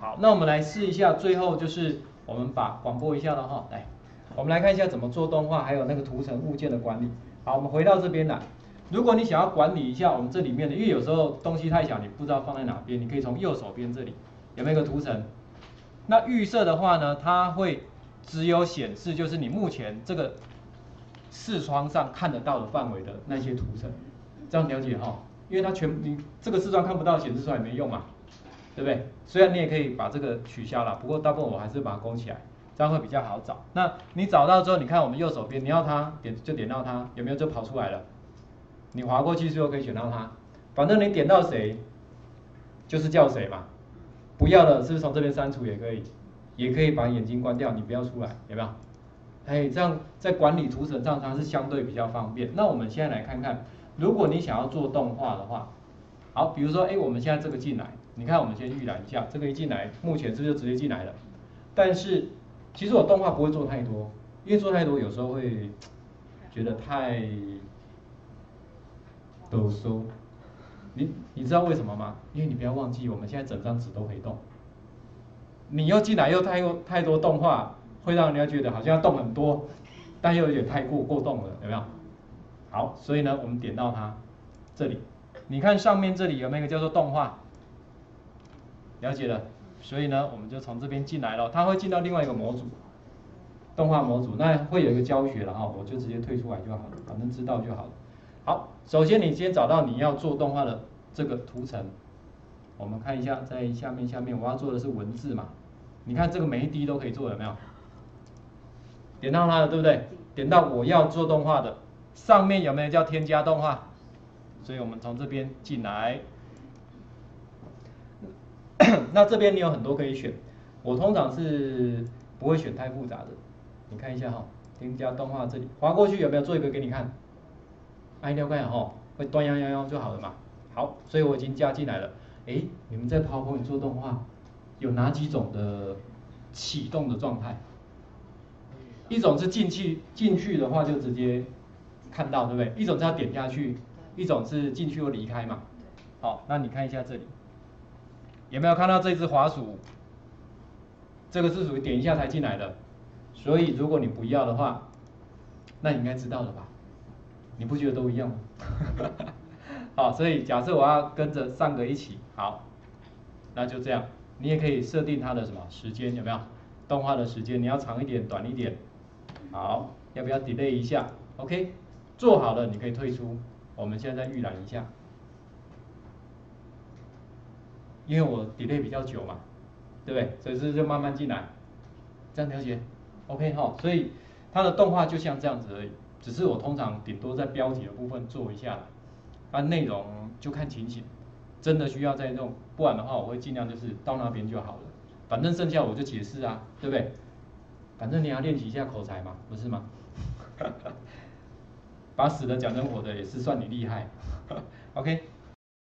好，那我们来试一下，最后就是我们把广播一下了哈，来，我们来看一下怎么做动画，还有那个图层物件的管理。好，我们回到这边来，如果你想要管理一下我们这里面的，因为有时候东西太小，你不知道放在哪边，你可以从右手边这里有没有个图层？那预设的话呢，它会只有显示就是你目前这个视窗上看得到的范围的那些图层，这样了解哈？因为它全你这个视窗看不到，显示出来没用嘛。对不对？虽然你也可以把这个取消了，不过大部分我还是把它勾起来，这样会比较好找。那你找到之后，你看我们右手边，你要它点就点到它，有没有就跑出来了？你划过去之后可以选到它，反正你点到谁，就是叫谁嘛。不要了，是不是从这边删除也可以？也可以把眼睛关掉，你不要出来，有没有？哎，这样在管理图层上它是相对比较方便。那我们现在来看看，如果你想要做动画的话，好，比如说哎，我们现在这个进来。你看，我们先预览一下，这个一进来，目前是不是就直接进来了？但是其实我动画不会做太多，因为做太多有时候会觉得太抖擞。你你知道为什么吗？因为你不要忘记，我们现在整张纸都可以动。你又进来又太又太多动画，会让人家觉得好像要动很多，但又有点太过过动了，有没有？好，所以呢，我们点到它这里，你看上面这里有没有一个叫做动画？了解了，所以呢，我们就从这边进来了，它会进到另外一个模组，动画模组，那会有一个教学了哈，我就直接退出来就好了，反正知道就好了。好，首先你先找到你要做动画的这个图层，我们看一下，在下面下面我要做的是文字嘛，你看这个每一滴都可以做，有没有？点到它了，对不对？点到我要做动画的上面有没有叫添加动画？所以我们从这边进来。那这边你有很多可以选，我通常是不会选太复杂的。你看一下哈，添加动画这里划过去有没有做一个给你看？按掉看哈，会端央央央就好了嘛。好，所以我已经加进来了。哎，你们在 PowerPoint 做动画有哪几种的启动的状态？一种是进去进去的话就直接看到，对不对？一种是要点下去，一种是进去又离开嘛。好，那你看一下这里。有没有看到这只滑鼠？这个是属于点一下才进来的，所以如果你不要的话，那你应该知道了吧？你不觉得都一样吗？好，所以假设我要跟着上个一起，好，那就这样。你也可以设定它的什么时间，有没有？动画的时间你要长一点、短一点。好，要不要 delay 一下？OK，做好了你可以退出。我们现在预览一下。因为我 delay 比较久嘛，对不对？所以是就慢慢进来，这样了解？OK 哈，所以它的动画就像这样子而已，只是我通常顶多在标题的部分做一下，啊内容就看情形，真的需要再弄，不然的话我会尽量就是到那边就好了，反正剩下我就解释啊，对不对？反正你要练习一下口才嘛，不是吗？把死的讲成活的也是算你厉害，OK。